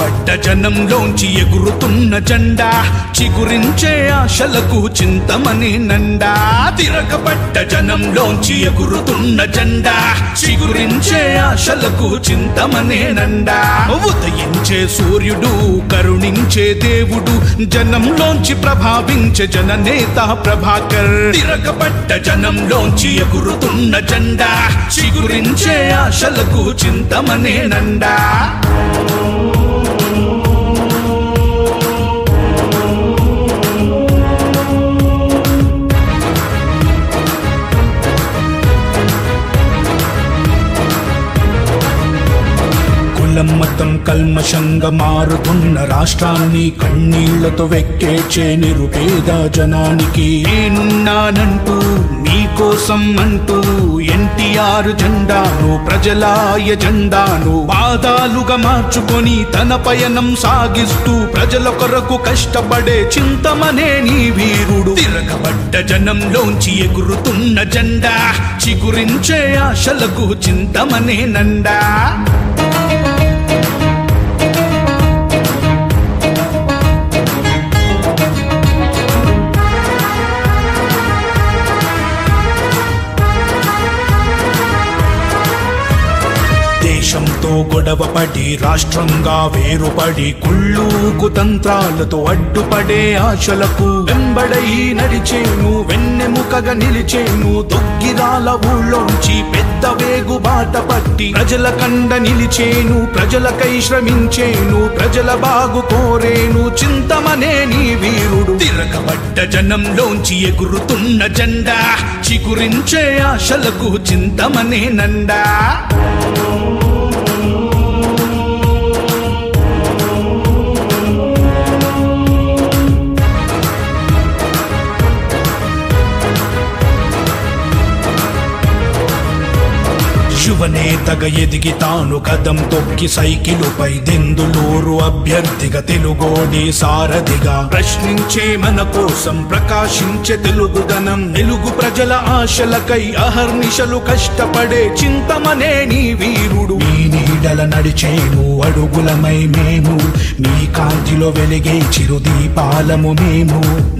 పడ్డ జనంలోంచి ఎగురుతున్న జెండా చిగురించే ఆశలకు చింతమని నండా. తిరగబడ్డ జనంలోంచి ఎగురుతున్న జెండా చిగురించే ఆశలకు చింతమనే నండా. ఉదయించే సూర్యుడు కరుణించే దేవుడు జనంలోంచి ప్రభావించే జననేత ప్రభాకర్. తిరగబడ్డ జనంలోంచి ఎగురుతున్న జెండా చిగురించే ఆశలకు చింతమనే నండా. కులం మతం కల్మషంగా మారుతున్న రాష్ట్రాన్ని కన్నీళ్ళతో వెక్కేచే నిరుపేద జనానికి. నేనున్నానంటూ నీకోసం అంటూ ఎన్టీఆర్ జెండాను ప్రజలాయ జెండాను పాదాలుగా మార్చుకొని తన పయనం సాగిస్తూ ప్రజల కొరకు కష్టపడే చింతమనే నీ వీరుడు. తిరగబడ్డ జనంలోంచి ఎగురుతున్న జెండా చిగురించే ఆశలకు చింతమనే నండా. దేశంతో గొడవపడి రాష్ట్రంగా వేరుపడి కుళ్ళు కుతంత్రాలతో అడ్డుపడే ఆశలకు వెంబడై నడిచేను వెన్నెముకగా నిలిచేను. దొగ్గిరాల ఊళ్ళోంచి పెద్ద వేగు బాట పట్టి ప్రజల కండ నిలిచేను ప్రజలకై శ్రమించేను ప్రజల బాగు కోరేను. చింతమనే నీ వీరుడు. తిరగబడ్డ జనంలోంచి ఎగురుతున్న జెండా చిగురించే ఆశలకు చింతమనే నండా. యువనేతగా ఎదిగి తాను కదం తొక్కి సైకిలుపై దెందులూరు అభ్యర్థిగా తెలుగోడి సారథిగా. ప్రశ్నించే మన కోసం ప్రకాశించే తెలుగుదనం తెలుగు ప్రజల ఆశలకై అహర్నిశలు కష్టపడే చింతమనే నీ వీరుడు. మీ నీడల నడిచేను అడుగులమై మేము నీ కాంతిలో వెలిగే చిరు దీపాలము మేము.